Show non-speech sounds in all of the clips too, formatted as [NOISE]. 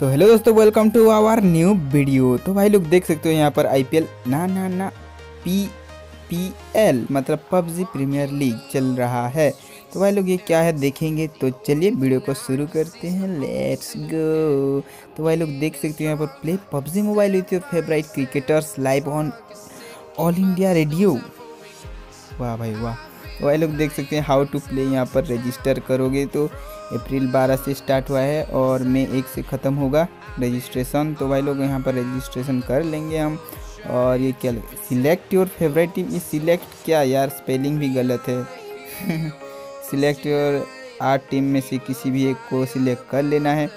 तो हेलो दोस्तों welcome to our new video तो भाई लोग देख सकते हो यहाँ पर आईपीएल ना ना ना पी पी एल मतलब पबजी प्रीमियर लीग चल रहा है। तो भाई लोग ये क्या है देखेंगे? तो चलिए वीडियो को शुरू करते हैं। लेट्स गो तो भाई लोग देख सकते हो यहाँ पर play PUBG mobile with your favourite cricketers live on all India radio वाह भाई, वाह। भाई लोग देख सकते हैं हाउ टू प्ले यहाँ पर रजिस्टर करोगे तो अप्रैल 12 से स्टार्ट हुआ है और मई एक से ख़त्म होगा रजिस्ट्रेशन तो भाई लोग यहाँ पर रजिस्ट्रेशन कर लेंगे हम। और ये क्या सिलेक्ट योर फेवरेट टीम ये सिलेक्ट क्या यार? स्पेलिंग भी गलत है। [LAUGHS] सिलेक्ट योर आठ टीम में से किसी भी एक को सिलेक्ट कर लेना है।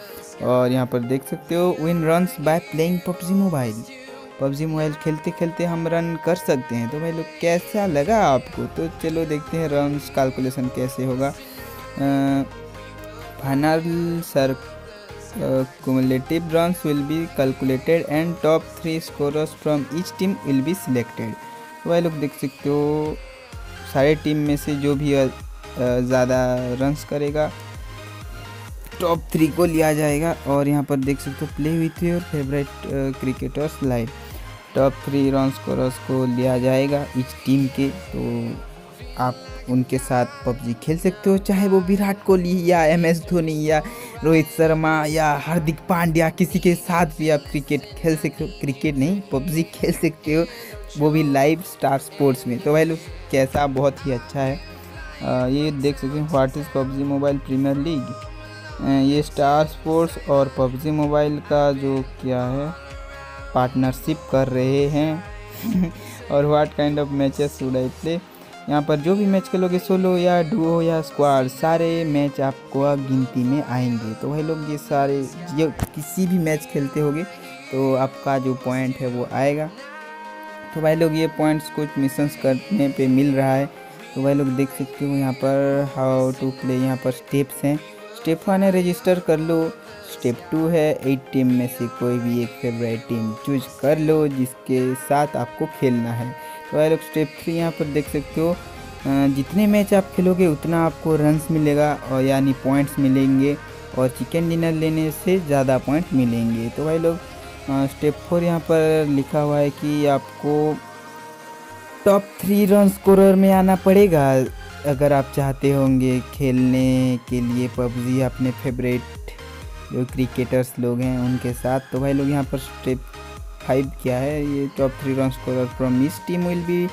और यहाँ पर देख सकते हो win runs by playing PUBG mobile PUBG mobile खेलते खेलते हम रन कर सकते हैं। तो भाई लोग, कैसा लगा आपको? तो चलो देखते हैं रन्स कैलकुलेशन कैसे होगा। Final sir cumulative runs will be calculated and top three scorers from each team will be selected तो भाई लोग देख सकते हो, सारे टीम में से जो भी ज़्यादा रन्स करेगा टॉप थ्री को लिया जाएगा। और यहाँ पर देख सकते हो play with your favourite cricketers live top three run scorers को लिया जाएगा इस टीम के। तो आप उनके साथ पबजी खेल सकते हो चाहे वो विराट कोहली या एम एस धोनी या रोहित शर्मा या हार्दिक पांड्या किसी के साथ भी आप क्रिकेट खेल सकते हो क्रिकेट नहीं पबजी [LAUGHS] खेल सकते हो वो भी लाइव स्टार स्पोर्ट्स में। तो भाई लोग कैसा? बहुत ही अच्छा है। आ, ये देख सकते हैं what is PUBG mobile premier league? ये स्टार स्पोर्ट्स और पबजी मोबाइल का जो क्या है पार्टनरशिप कर रहे हैं। [LAUGHS] और what kind of matches should I play यहाँ पर जो भी मैच खेलोगे सोलो या डुओ या स्क्वाड सारे मैच आपको गिनती में आएँगे। तो वही लोग, ये सारे जो किसी भी मैच खेलते होगे तो आपका जो पॉइंट है वो आएगा। तो भाई लोग, ये पॉइंट्स कुछ मिशंस करने पे मिल रहा है। तो भाई लोग देख सकते हो यहाँ पर हाउ टू प्ले यहाँ पर स्टेप्स हैं। स्टेप वन है रजिस्टर कर लो। स्टेप टू है एट टीम में से कोई भी एक फेवरेट टीम चूज़ कर लो, जिसके साथ आपको खेलना है। तो भाई लोग स्टेप थ्री यहाँ पर देख सकते हो। जितने मैच आप खेलोगे, उतना आपको रन्स मिलेगा और यानी पॉइंट्स मिलेंगे और चिकन डिनर लेने से ज़्यादा पॉइंट मिलेंगे। तो भाई लोग स्टेप फोर यहाँ पर लिखा हुआ है कि आपको टॉप थ्री रन स्कोरर में आना पड़ेगा। अगर आप चाहते होंगे खेलने के लिए पबजी अपने फेवरेट जो क्रिकेटर्स लोग हैं उनके साथ तो भाई लोग यहाँ पर स्टेप फाइव क्या है। ये top three run scorer from इस team will be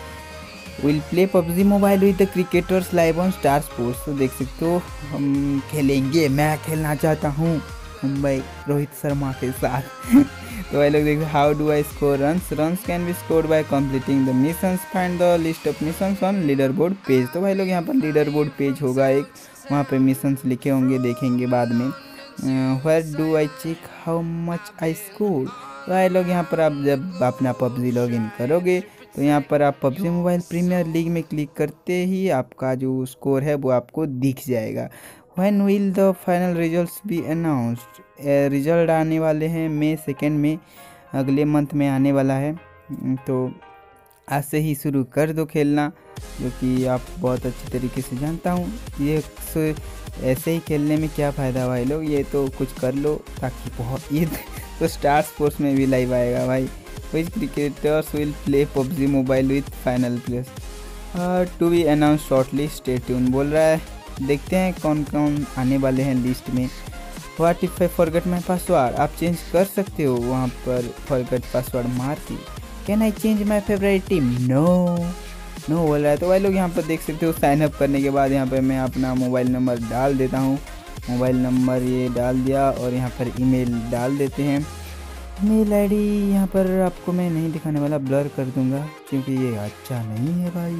will play PUBG mobile with the cricketers live on star sports तो देख सकते हो, हम खेलेंगे, मैं खेलना चाहता हूँ, मुंबई रोहित शर्मा के साथ। [LAUGHS] तो भाई लोग देखते how do I score runs runs can be score by completing the missions find the list of missions on leaderboard page तो भाई लोग यहाँ पर लीडर बोर्ड पेज होगा एक। वहाँ पे मिशंस लिखे होंगे, देखेंगे बाद में। Where do I check how much I score तो भाई लोग यहाँ पर आप जब अपना पबजी लॉग इन करोगे तो यहाँ पर आप पबजी मोबाइल प्रीमियर लीग में क्लिक करते ही आपका जो स्कोर है वो आपको दिख जाएगा। When will the final results be announced result आने वाले हैं मई सेकेंड में। अगले मंथ में आने वाला है। तो आज से ही शुरू कर दो खेलना, जो कि आप बहुत अच्छे तरीके से जानता हूँ। ये ऐसे ही खेलने में क्या फ़ायदा भाई लोग? ये तो कुछ कर लो, ताकि बहुत, ये तो स्टार स्पोर्ट्स में भी लाइव आएगा भाई। Which cricketers will play PUBG mobile with final place to be announce shortly stay tune बोल रहा है। देखते हैं कौन कौन आने वाले हैं लिस्ट में। What if I forget my password आप चेंज कर सकते हो वहाँ पर फॉरगेट पासवर्ड मार के। Can I change my favourite team no no बोल रहा है। तो भाई लोग यहाँ पर देख सकते हो साइन अप करने के बाद यहाँ पर मैं अपना मोबाइल नंबर डाल देता हूँ। मोबाइल नंबर ये डाल दिया और यहाँ पर ईमेल डाल देते हैं। मेल आई डी यहाँ पर आपको मैं नहीं दिखाने वाला ब्लर कर दूँगा, क्योंकि ये अच्छा नहीं है भाई।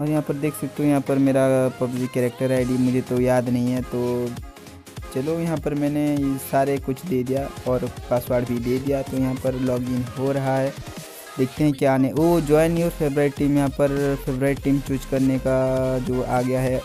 और यहाँ पर देख सकते हो, यहाँ पर मेरा पबजी कैरेक्टर आईडी मुझे तो याद नहीं है तो चलो यहाँ पर मैंने सारे कुछ दे दिया और पासवर्ड भी दे दिया तो यहाँ पर लॉगिन हो रहा है। देखते हैं क्या आने ओ ज्वाइन योर फेवरेट टीम यहाँ पर फेवरेट टीम चूज़ करने का जो आ गया है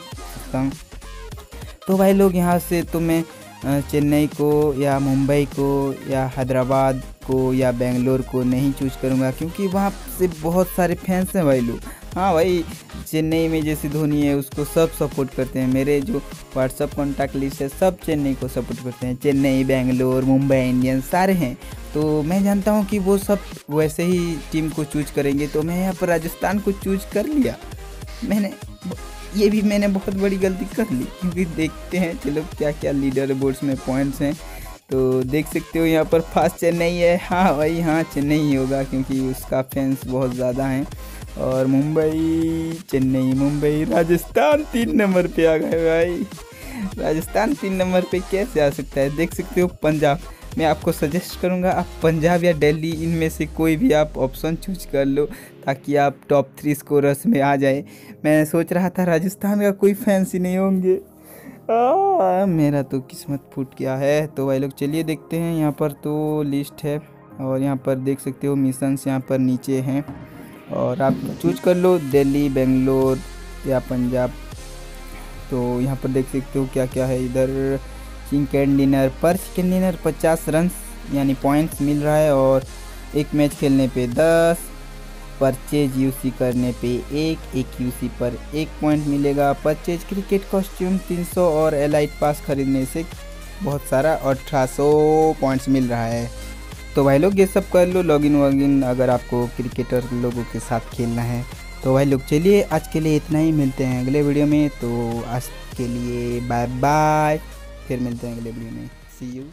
तो भाई लोग, यहाँ से तो मैं चेन्नई को या मुंबई को या हैदराबाद को या बेंगलोर को नहीं चूज़ करूँगा क्योंकि वहाँ से बहुत सारे फैंस हैं भाई लोग। हाँ भाई, चेन्नई में जैसे धोनी है, उसको सब सपोर्ट करते हैं। मेरे जो व्हाट्सअप कॉन्टैक्ट लिस्ट है, सब चेन्नई को सपोर्ट करते हैं। चेन्नई, बेंगलोर, मुंबई इंडियंस सारे हैं। तो मैं जानता हूँ कि वो सब वैसे ही टीम को चूज़ करेंगे तो मैं यहाँ पर राजस्थान को चूज़ कर लिया। मैंने ये भी मैंने बहुत बड़ी गलती कर ली, क्योंकि देखते हैं, चलो क्या क्या लीडर बोर्ड्स में पॉइंट्स हैं। तो देख सकते हो यहाँ पर फास्ट चेन्नई है। हाँ भाई हाँ चेन्नई ही होगा, क्योंकि उसका फैंस बहुत ज़्यादा हैं। और मुंबई, चेन्नई, मुंबई, राजस्थान तीन नंबर पे आ गए भाई। राजस्थान तीन नंबर पे कैसे आ सकता है? देख सकते हो पंजाब। मैं आपको सजेस्ट करूँगा आप पंजाब या दिल्ली इनमें से कोई भी आप ऑप्शन चूज़ कर लो ताकि आप टॉप थ्री स्कोरर्स में आ जाए। मैं सोच रहा था राजस्थान का कोई फैंस ही नहीं होंगे। आ, मेरा तो किस्मत फूट गया है। तो भाई लोग चलिए देखते हैं यहाँ पर तो लिस्ट है और यहाँ पर देख सकते हो मिशंस यहाँ पर नीचे हैं। और आप चूज़ कर लो दिल्ली बेंगलोर या पंजाब। तो यहाँ पर देख सकते हो क्या क्या है इधर चिकन डिनर पर चिकन डिनर पचास रन यानी पॉइंट्स मिल रहा है और एक मैच खेलने पे दस परचेज यूसी करने पे एक एक यूसी पर एक पॉइंट मिलेगा। परचेज क्रिकेट कॉस्ट्यूम 300 और एलाइट पास खरीदने से बहुत सारा अठारह सौ पॉइंट्स मिल रहा है। तो भाई लोग, ये सब कर लो लॉगिन वॉगिन अगर आपको क्रिकेटर लोगों के साथ खेलना है। तो भाई लोग, चलिए आज के लिए इतना ही, मिलते हैं अगले वीडियो में। तो आज के लिए बाय बाय फिर मिलते हैं अगले वीडियो में। सी यू